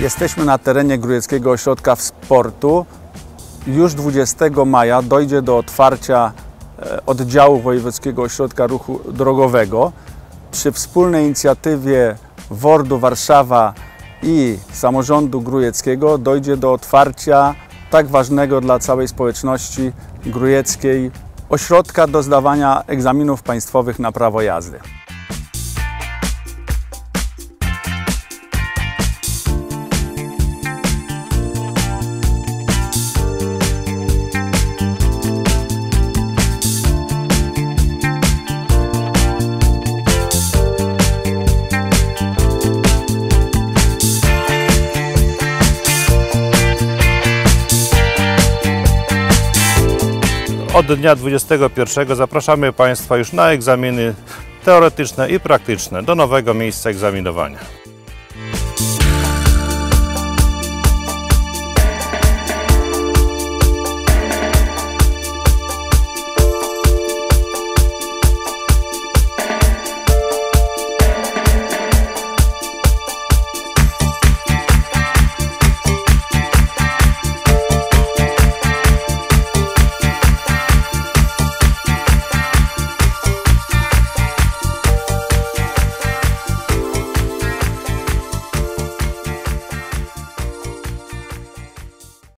Jesteśmy na terenie Grójeckiego Ośrodka Sportu. Już 20 maja dojdzie do otwarcia e, oddziału Wojewódzkiego Ośrodka Ruchu Drogowego. Przy wspólnej inicjatywie WORD-u Warszawa i samorządu grójeckiego dojdzie do otwarcia tak ważnego dla całej społeczności grójeckiej ośrodka do zdawania egzaminów państwowych na prawo jazdy. Od dnia 21 zapraszamy Państwa już na egzaminy teoretyczne i praktyczne do nowego miejsca egzaminowania.